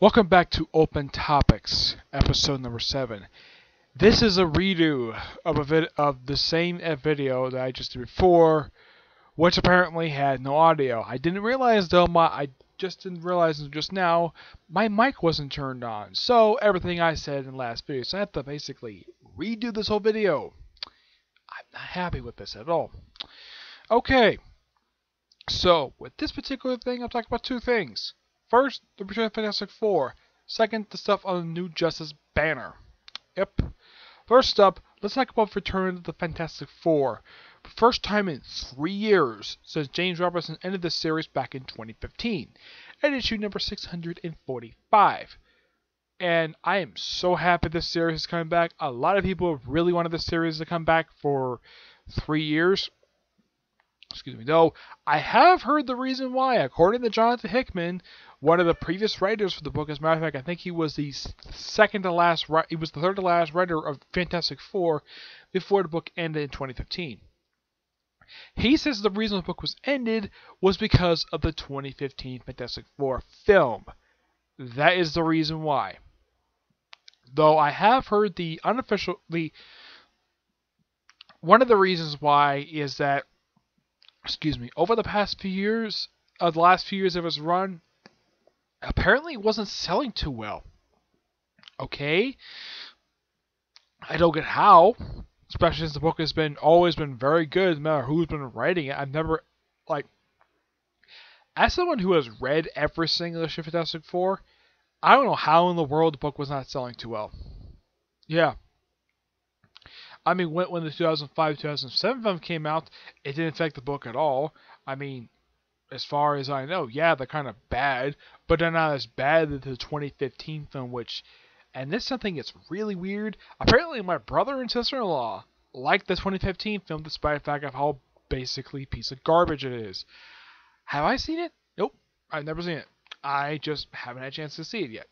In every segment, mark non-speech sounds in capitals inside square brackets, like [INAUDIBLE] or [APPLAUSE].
Welcome back to Open Topics, episode number seven. This is a redo of a vid- of the same video that I just did before, which apparently had no audio. I didn't realize though my I just didn't realize just now my mic wasn't turned on, so everything I said in the last video, so I have to basically redo this whole video. I'm not happy with this at all. Okay, so with this particular thing, I'm talking about two things. First, the Return of Fantastic Four. Second, the stuff on the new Justice banner. Yep. First up, let's talk about Return of the Fantastic Four. First time in three years since James Robinson ended the series back in 2015, at issue number 645. And I am so happy this series is coming back. A lot of people have really wanted this series to come back for three years. Excuse me, though I have heard the reason why. According to Jonathan Hickman, one of the previous writers for the book. As a matter of fact, I think he was the second to last. He was the third to last writer of Fantastic Four before the book ended in 2015. He says the reason the book was ended was because of the 2015 Fantastic Four film. That is the reason why. Though I have heard the unofficial, the one of the reasons why is that, excuse me, over the past few years, uh, the last few years of his run, apparently it wasn't selling too well. Okay? I don't get how, especially since the book has been always been very good, no matter who's been writing it. I've never like as someone who has read every single issue of Fantastic Four, I don't know how in the world the book was not selling too well. Yeah. I mean, when, when the 2005-2007 film came out, it didn't affect the book at all. I mean, as far as I know, yeah, they're kind of bad, but they're not as bad as the 2015 film, which, and this is something that's really weird. Apparently, my brother and sister-in-law liked the 2015 film, despite the fact of how basically piece of garbage it is. Have I seen it? Nope, I've never seen it. I just haven't had a chance to see it yet.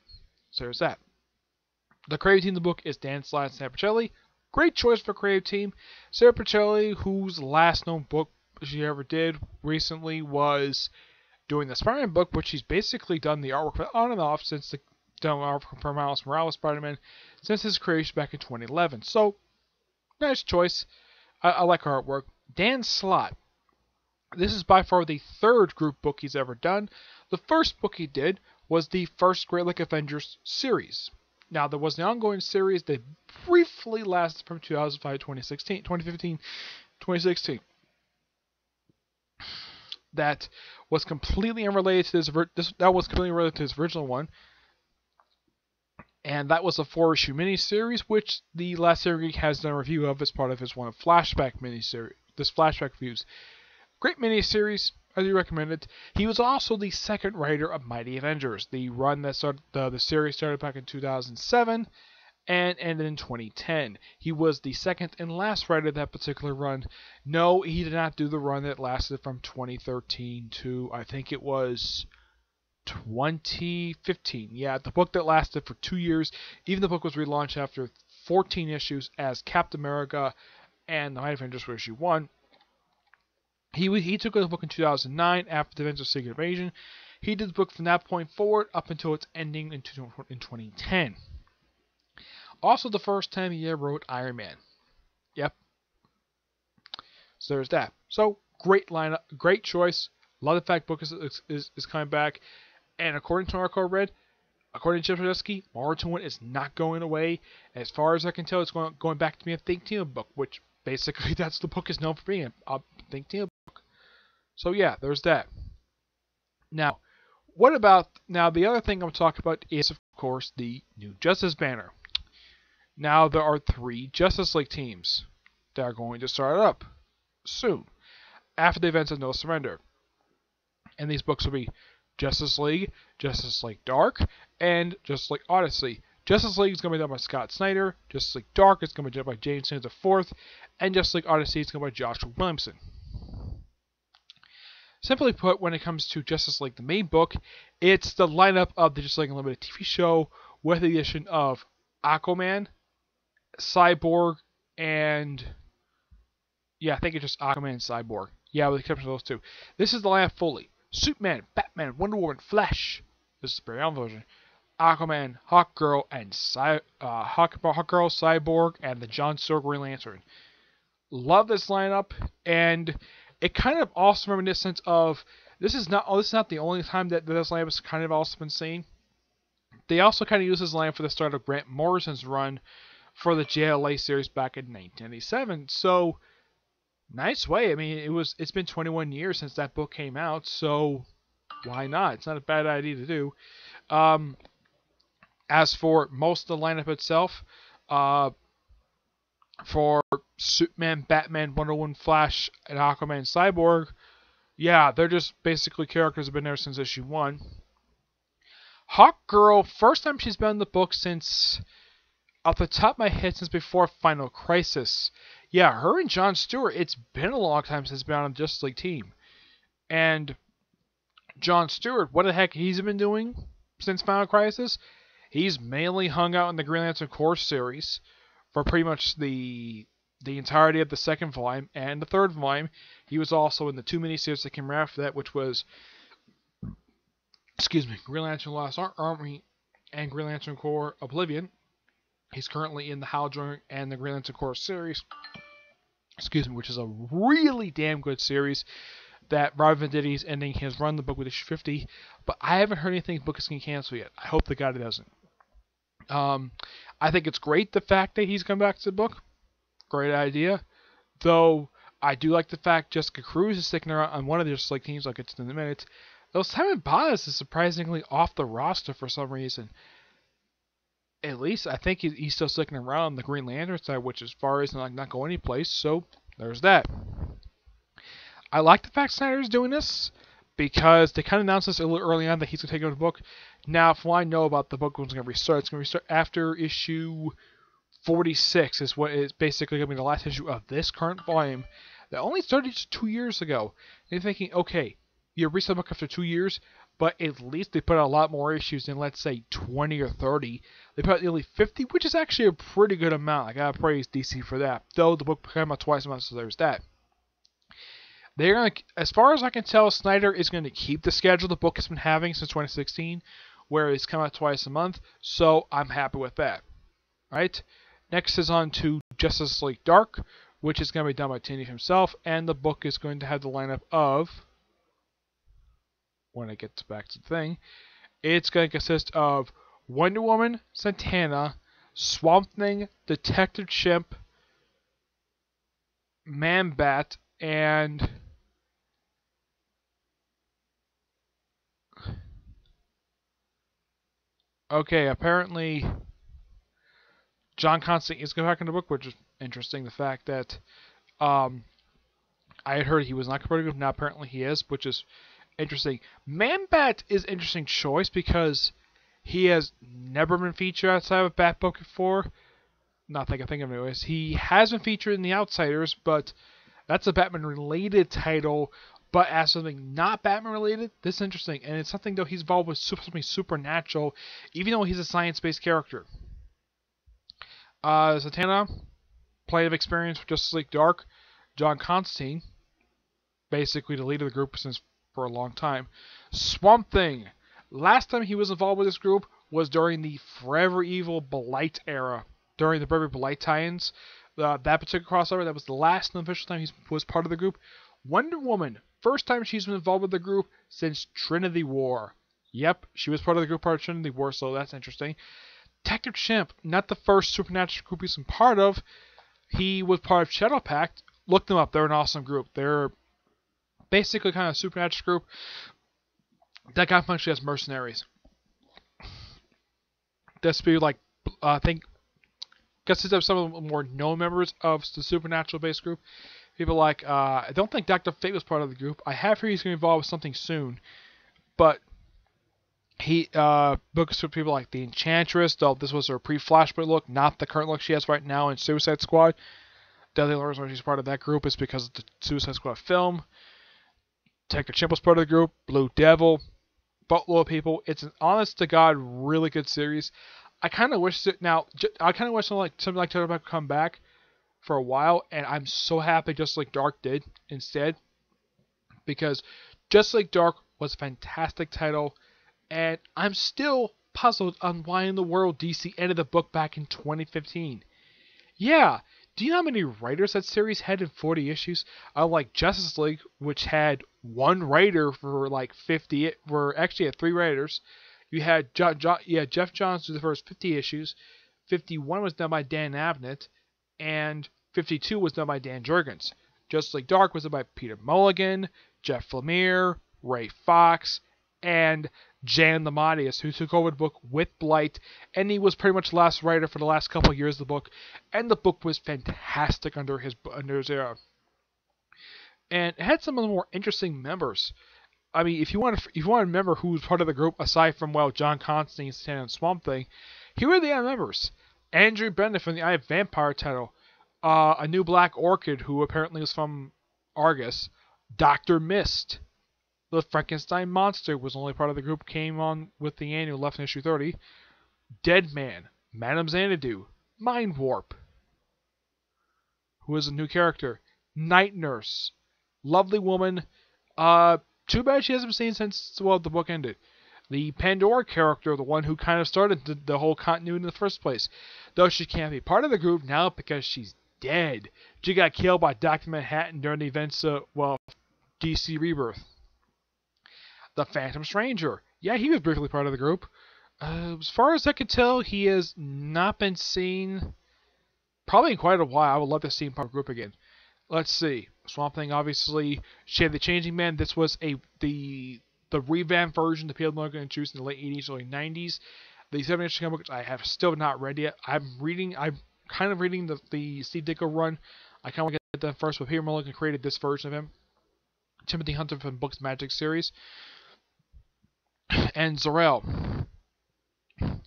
So there's that. The creative team in the book is Dan Slott and Sam Pichelli. Great choice for creative team. Sara Pichelli, whose last known book she ever did recently was doing the Spider-Man book, but she's basically done the artwork on and off since the done artwork for Miles Morales Spider-Man since his creation back in 2011. So, nice choice. I, I like her artwork. Dan Slott. This is by far the third group book he's ever done. The first book he did was the first Great Lake Avengers series. Now, there was an ongoing series that briefly lasted from 2005 2016, 2015, 2016 that was completely unrelated to this, this that was completely related to this original one. And that was a four issue miniseries, which the last series has done a review of as part of his one of flashback miniseries. This flashback reviews. Great miniseries, as you recommended. He was also the second writer of Mighty Avengers, the run that started the, the series started back in 2007 and ended in 2010. He was the second and last writer of that particular run. No, he did not do the run that lasted from 2013 to I think it was 2015. Yeah, the book that lasted for two years. Even the book was relaunched after 14 issues as Captain America and the Mighty Avengers for issue one. He he took the book in 2009 after the events of Secret Invasion. He did the book from that point forward up until its ending in, in 2010. Also, the first time he ever wrote Iron Man. Yep. So there's that. So great lineup, great choice. A Love the fact book is, is, is coming back. And according to Marco Red, according to Chip Zdarsky, Moritone is not going away. As far as I can tell, it's going going back to be a Think Team book, which basically [LAUGHS] that's the book is known for being a Think Team. So yeah, there's that. Now, what about now? The other thing I'm talking about is, of course, the new Justice banner. Now there are three Justice League teams that are going to start up soon, after the events of No Surrender. And these books will be Justice League, Justice League Dark, and Justice League Odyssey. Justice League is going to be done by Scott Snyder, Justice League Dark is going to be done by James Tynion IV, and Justice League Odyssey is going to be by Joshua Williamson. Simply put, when it comes to Justice League, the main book, it's the lineup of the Justice League Unlimited TV show with the addition of Aquaman, Cyborg, and yeah, I think it's just Aquaman and Cyborg. Yeah, with the exception of those two. This is the lineup fully. Superman, Batman, Wonder Woman, Flash. This is the Barry Allen version. Aquaman, Hawkgirl, and Cy- uh, Hawk, Hawkgirl, Cyborg, and the John Stewart Green Lantern. Love this lineup, and it kind of also reminiscent of this is not oh, this is not the only time that this lineup has kind of also been seen. They also kind of used this lineup for the start of Grant Morrison's run for the JLA series back in 1987. So nice way. I mean, it was it's been 21 years since that book came out, so why not? It's not a bad idea to do. Um, as for most of the lineup itself, uh, for Superman, Batman, Wonder Woman, Flash, and Aquaman, Cyborg, yeah, they're just basically characters have been there since issue one. Hawk Girl, first time she's been in the book since, off the top of my head, since before Final Crisis. Yeah, her and John Stewart, it's been a long time since been on a Justice League team. And John Stewart, what the heck he's been doing since Final Crisis? He's mainly hung out in the Green Lantern Corps series for pretty much the the entirety of the second volume and the third volume. He was also in the two miniseries that came right after that, which was excuse me, Green Lantern Lost Army and Green Lantern Corps Oblivion. He's currently in the Hal Jordan and the Green Lantern Corps series. Excuse me, which is a really damn good series that Robert Venditti is ending his run the book with issue 50, but I haven't heard anything book is getting canceled yet. I hope the God doesn't. Um, I think it's great the fact that he's come back to the book. Great idea. Though I do like the fact Jessica Cruz is sticking around on one of their like teams. Get to in a minute. Though Simon Baz is surprisingly off the roster for some reason. At least I think he's still sticking around on the Green Lantern side, which as far as like not going anyplace. So there's that. I like the fact Snyder's doing this because they kind of announced this a little early on that he's going to take over the book. Now, from what I know about the book, when it's going to restart, it's going to restart after issue 46 is what is basically going to be the last issue of this current volume that only started two years ago. And you're thinking, okay, you restart the book after two years, but at least they put out a lot more issues than, let's say, 20 or 30. They put out nearly 50, which is actually a pretty good amount. I gotta praise DC for that. Though the book came out twice a month, so there's that. They're gonna, as far as I can tell, Snyder is going to keep the schedule the book has been having since 2016, where it's come out twice a month. So I'm happy with that. Right. Next is on to Justice League Dark, which is going to be done by Tynion himself, and the book is going to have the lineup of. When I get back to the thing, it's going to consist of Wonder Woman, Zatanna, Swamp Thing, Detective Chimp, Man Bat, and Okay, apparently John Constantine is going back in the book, which is interesting. The fact that um, I had heard he was not competitive, now apparently he is, which is interesting. Man-Bat is interesting choice because he has never been featured outside of Bat book before. Not think I think of anyways. He has been featured in The Outsiders, but that's a Batman-related title but as something not Batman related, this is interesting, and it's something though he's involved with super, something supernatural, even though he's a science-based character. Uh, Zatanna, plenty of experience with Justice League Dark. John Constantine, basically the leader of the group since for a long time. Swamp Thing, last time he was involved with this group was during the Forever Evil Blight era, during the Forever Blight tie-ins. Uh, that particular crossover, that was the last official time he was part of the group. Wonder Woman, First time she's been involved with the group since Trinity War. Yep, she was part of the group part of Trinity War, so that's interesting. Detective Chimp, not the first supernatural group he's been part of. He was part of Shadow Pact. Look them up; they're an awesome group. They're basically kind of supernatural group that got functionally as mercenaries. This be like uh, I think consists of some of the more known members of the supernatural based group. People like, uh, I don't think Dr. Fate was part of the group. I have heard he's going to be involved with something soon. But he uh, books for people like the Enchantress, though this was her pre-Flashpoint look, not the current look she has right now in Suicide Squad. The only reason she's part of that group is because of the Suicide Squad film. Detective Chimp was part of the group. Blue Devil, boatload of people. It's an honest to god really good series. I kind of wish that now. I kind of wish something like something like Turtleback would come back for a while, and I'm so happy Justice League Dark did instead, because Justice League Dark was a fantastic title, and I'm still puzzled on why in the world DC ended the book back in 2015. Yeah, do you know how many writers that series had in 40 issues? Unlike Justice League, which had one writer for like 50, it were actually had three writers. You had jo- jo- yeah, Geoff Johns for the first 50 issues. 51 was done by Dan Abnett, and 52 was done by Dan Jurgens. Justice League Dark was done by Peter Milligan, Jeff Lemire, Ray Fawkes, and J.M. DeMatteis, who took over the book with Blight, and he was pretty much the last writer for the last couple of years of the book, and the book was fantastic under his under his era. And it had some of the more interesting members. I mean, if you want to if you want to remember who was part of the group aside from well John Constantine, Stan, and Swamp Thing, here are the other members: Andrew Bennett from the Eye of Vampire title, uh, a new Black Orchid who apparently was from Argus, Doctor Mist, the Frankenstein monster was only part of the group came on with the annual left in issue 30. Dead Man, Madame Xanadu, Mind Warp, who is a new character, Night Nurse, Lovely Woman. Uh, too bad she hasn't been seen since well the book ended. The Pandora character, the one who kind of started the, the whole continuity in the first place, though she can't be part of the group now because she's dead. She got killed by Doctor Manhattan during the events of well DC Rebirth. The Phantom Stranger. Yeah, he was briefly part of the group. Uh, as far as I can tell, he has not been seen probably in quite a while. I would love to see him part of the group again. Let's see. Swamp Thing, obviously. Shade, the Changing Man. This was a the the revamped version the people were going to in the late 80s, early 90s. The seven issue comic, which I have still not read yet. I'm reading. I'm kind of reading the the Steve Ditko run. I kind of want to get that first, but Peter Milligan created this version of him. Timothy Hunter from Books Magic series and Zauriel.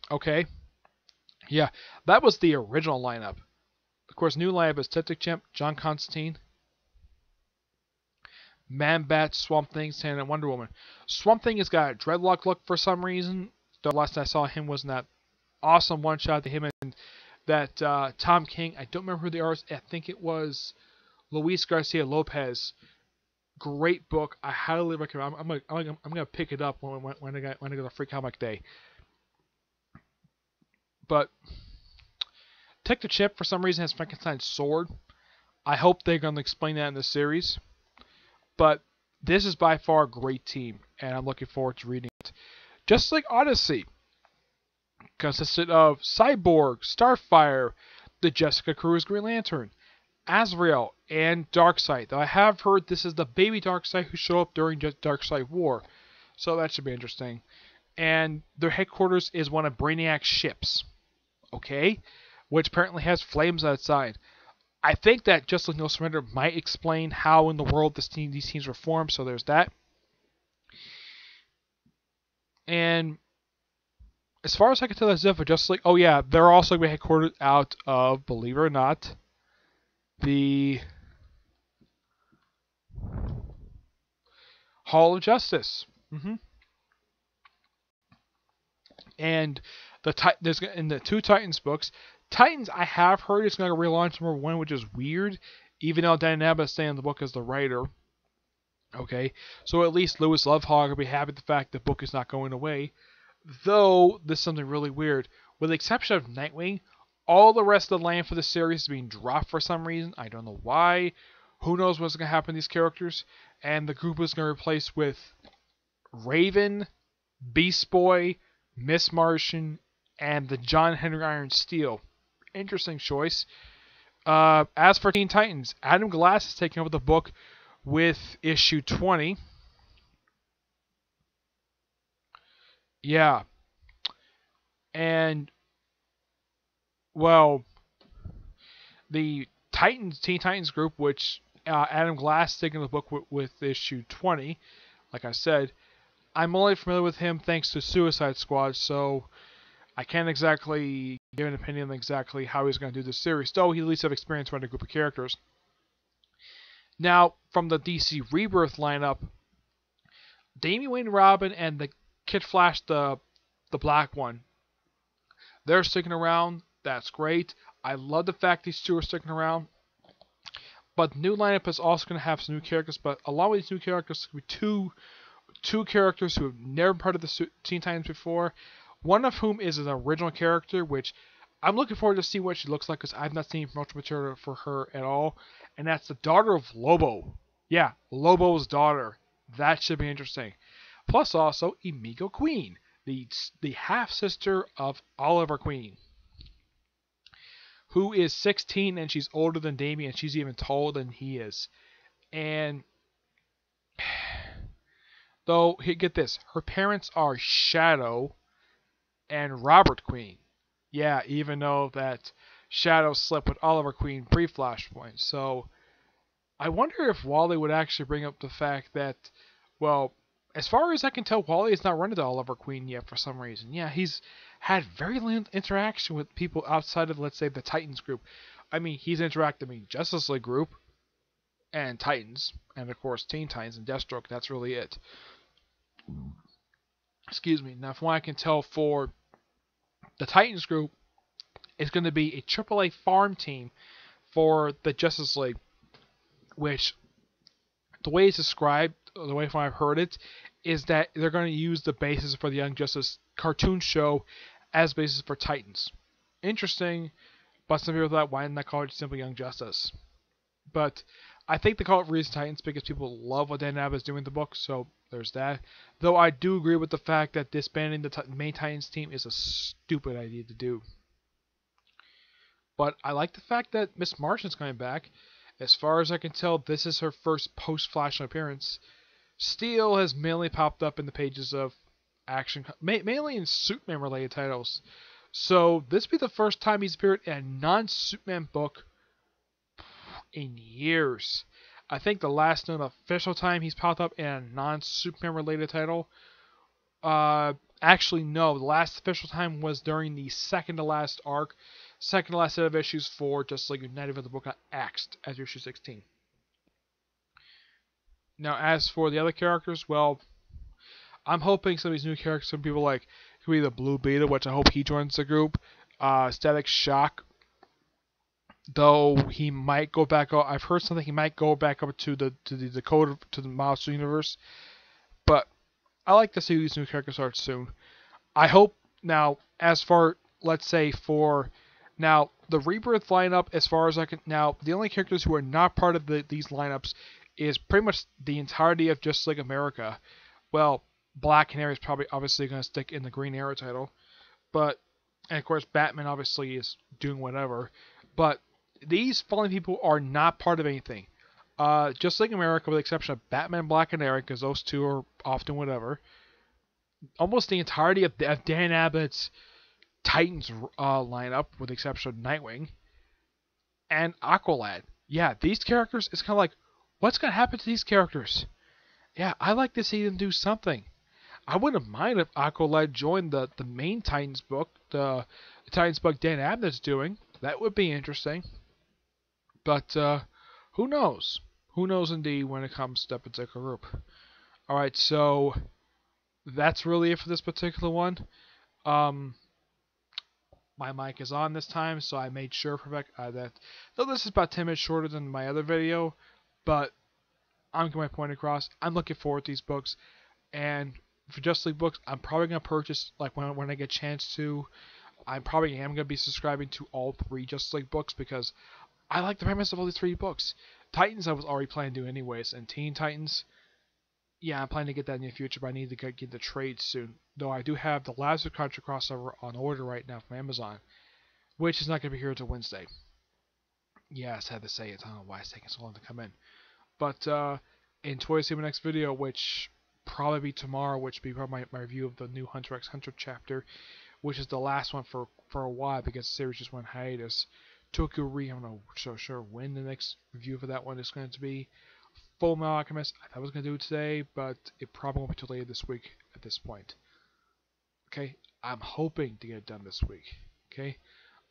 Okay. Yeah, that was the original lineup. Of course, new lineup is Tetic Chimp, John Constantine, Man Bat, Swamp Thing, Sand, and Wonder Woman. Swamp Thing has got a dreadlock look for some reason. The last I saw him was in that awesome one shot to him and that uh, Tom King. I don't remember who the artist. I think it was Luis Garcia Lopez great book. I highly recommend. I'm, I'm gonna, I'm gonna, pick it up when when, when I get when I go to Free Comic Day. But Take the Chip for some reason has Frankenstein's sword. I hope they're gonna explain that in the series. But this is by far a great team, and I'm looking forward to reading it. Justice League Odyssey, consisted of Cyborg, Starfire, the Jessica Cruz Green Lantern, Azrael, and Darkseid. Though I have heard this is the baby Darkseid who showed up during Darkseid War, so that should be interesting. And their headquarters is one of Brainiac's ships, okay, which apparently has flames outside. I think that Justice League No Surrender might explain how in the world this team, these teams were formed, so there's that. And as far as I can tell, that's it for Justice League. Oh yeah, they're also going to be headquartered out of, believe it or not, the Hall of Justice. Mm-hmm. And the there's in the two Titans books. Titans, I have heard it's going to relaunch number one, which is weird. Even though Dan Abnett is staying in the book as the writer. Okay, so at least Lewis Lovhaug will be happy with the fact the book is not going away. Though this is something really weird. With the exception of Nightwing, all the rest of the land for the series is being dropped for some reason. I don't know why. Who knows what's going to happen to these characters? And the group is going to replace with Raven, Beast Boy, Miss Martian, and the John Henry Iron Steel. Interesting choice. Uh, as for Teen Titans, Adam Glass is taking over the book with issue 20. Yeah. And well, the Titans, Teen Titans group, which uh, Adam Glass taking the book with, with, issue 20, like I said, I'm only familiar with him thanks to Suicide Squad, so I can't exactly give an opinion on exactly how he's going to do this series, though he at least have experience running a group of characters. Now, from the DC Rebirth lineup, Damian Wayne Robin and the Kid Flash, the the black one, they're sticking around. That's great. I love the fact these two are sticking around. But the new lineup is also going to have some new characters, but along with these new characters, be two two characters who have never part of the Teen Titans before. One of whom is an original character, which I'm looking forward to see what she looks like because I've not seen much material for her at all. And that's the daughter of Lobo. Yeah, Lobo's daughter. That should be interesting. Plus also Emiko Queen, the the half sister of Oliver Queen, who is 16 and she's older than Damian. And she's even taller than he is. And [SIGHS] though get this, her parents are Shado and Robert Queen. Yeah, even though that Shado slept with Oliver Queen pre Flashpoint. So I wonder if Wally would actually bring up the fact that, well, as far as I can tell, Wally has not run into Oliver Queen yet for some reason. Yeah, he's had very little interaction with people outside of, let's say, the Titans group. I mean, he's interacted with Justice League group and Titans, and of course Teen Titans and Deathstroke. That's really it. Excuse me. Now, from what I can tell, for the Titans group, is going to be a AAA farm team for the Justice League, which the way it's described, the way I've heard it, is that they're going to use the basis for the Young Justice cartoon show as basis for Titans. Interesting, but some people thought, why didn't they call it simply Young Justice? But I think they call it Reason Titans because people love what Dan Abnett is doing in the book, so there's that. Though I do agree with the fact that disbanding the t- main Titans team is a stupid idea to do. But I like the fact that Miss Martian's coming back. As far as I can tell, this is her first post Flash appearance. Steel has mainly popped up in the pages of action, mainly in Superman related titles. So this be the first time he's appeared in a non Superman book in years. I think the last known official time he's popped up in a non Superman related title. Uh, actually, no. The last official time was during the second to last arc second to last set of issues for Justice League United of the book got axed as issue 16. Now, as for the other characters, well, I'm hoping some of these new characters, some people like, could be the Blue Beetle, which I hope he joins the group. Uh, Static Shock, though he might go back up. I've heard something he might go back up to the to the Dakota to the Monster Universe, but I like to see these new characters start soon. I hope now, as far let's say for now, the Rebirth lineup, as far as I can, now the only characters who are not part of the, these lineups is pretty much the entirety of Just Like America. Well, Black Canary is probably obviously going to stick in the Green Arrow title, but and of course Batman obviously is doing whatever. But these following people are not part of anything. Uh, just like America, with the exception of Batman, Black Canary, because those two are often whatever. Almost the entirety of, of Dan Abnett's Titans uh, lineup, with the exception of Nightwing, and Aqualad. Yeah, these characters, it's kind of like, what's going to happen to these characters? Yeah, I like to see them do something. I wouldn't mind if Aqualad joined the, the main Titans book, the, the Titans book Dan Abnett's doing. That would be interesting. But uh, who knows? Who knows indeed when it comes to that particular group. Alright, so that's really it for this particular one. Um, my mic is on this time, so I made sure uh, that though this is about 10 minutes shorter than my other video, but I'm getting my point across. I'm looking forward to these books, and for Just League books, I'm probably gonna purchase like when when I get a chance to. I probably am gonna be subscribing to all three Just League books because I like the premise of all these three books. Titans I was already planning to do anyways, and Teen Titans yeah, I'm planning to get that in the future, but I need to get, get the trade soon. Though I do have the Lazarus Contract crossover on order right now from Amazon, which is not going to be here until Wednesday. Yes, I had to say it. I don't know why it's taking so long to come in. But uh, in towards the next video, which probably be tomorrow, which be probably my, my review of the new Hunter x Hunter chapter, which is the last one for for a while because the series just went hiatus. Tokyo Re, I'm not so sure when the next review for that one is going to be. Full Metal Alchemist, I thought I was going to do it today, but it probably won't be too late this week at this point. Okay, I'm hoping to get it done this week. Okay,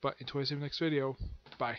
but in the next video, bye.